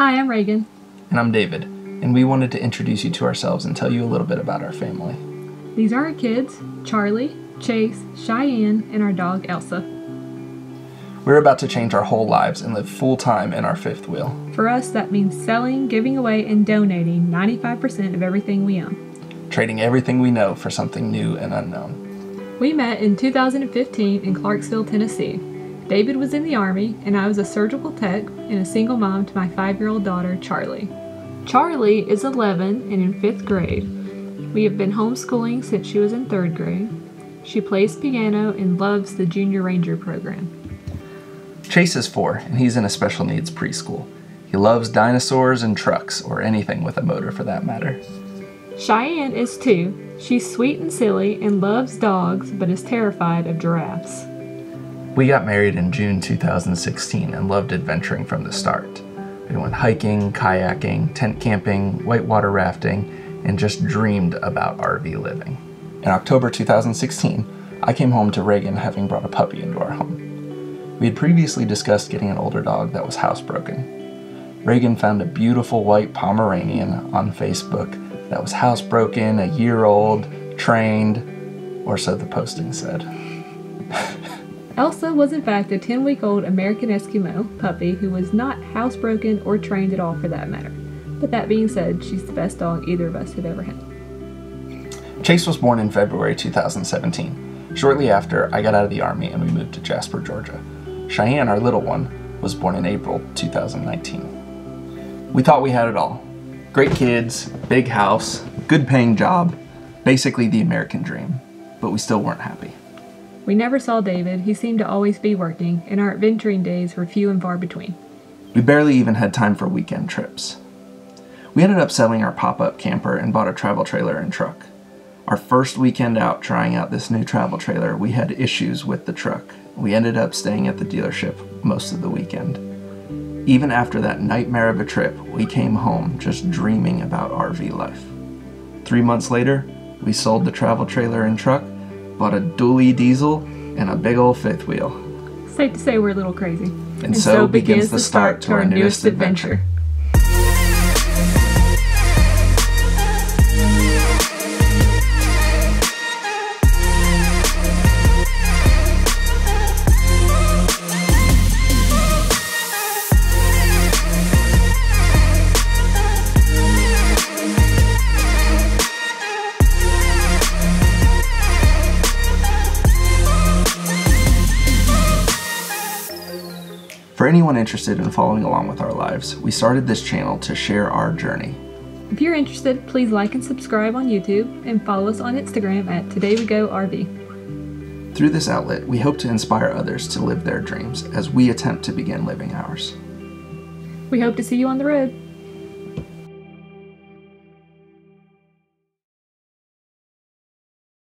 Reagan. And I'm David, and we wanted to introduce you to ourselves and tell you a little bit about our family. These are our kids Charlie, Chase, Cheyenne, and our dog Elsa. We're about to change our whole lives and live full time in our fifth wheel. For us, that means selling, giving away, and donating 95% of everything we own. Trading everything we know for something new and unknown. We met in 2015 in Clarksville, Tennessee. David was in the Army, and I was a surgical tech and a single mom to my five year old daughter, Charlie. Charlie is 11 and in fifth grade. We have been homeschooling since she was in third grade. She plays piano and loves the Junior Ranger program. Chase is four, and he's in a special needs preschool. He loves dinosaurs and trucks, or anything with a motor for that matter. Cheyenne is two. She's sweet and silly and loves dogs, but is terrified of giraffes. We got married in June 2016 and loved adventuring from the start. We went hiking, kayaking, tent camping, whitewater rafting, and just dreamed about RV living. In October 2016, I came home to Reagan having brought a puppy into our home. We had previously discussed getting an older dog that was housebroken. Reagan found a beautiful white Pomeranian on Facebook that was housebroken, a year old, trained, or so the posting said. Elsa was in fact a 10 week old American Eskimo puppy who was not housebroken or trained at all for that matter. But that being said, she's the best dog either of us have ever had. Chase was born in February 2017. Shortly after, I got out of the Army and we moved to Jasper, Georgia. Cheyenne, our little one, was born in April 2019. We thought we had it all great kids, big house, good paying job, basically the American dream, but we still weren't happy. We never saw David, he seemed to always be working, and our adventuring days were few and far between. We barely even had time for weekend trips. We ended up selling our pop up camper and bought a travel trailer and truck. Our first weekend out trying out this new travel trailer, we had issues with the truck. We ended up staying at the dealership most of the weekend. Even after that nightmare of a trip, we came home just dreaming about RV life. Three months later, we sold the travel trailer and truck, bought a dually diesel, and a big old fifth wheel. Safe to say we're a little crazy. And, and so, so, begins the start to our newest adventure. adventure. For anyone interested in following along with our lives, we started this channel to share our journey. If you're interested, please like and subscribe on YouTube and follow us on Instagram at Today We Go RV. Through this outlet, we hope to inspire others to live their dreams as we attempt to begin living ours. We hope to see you on the road.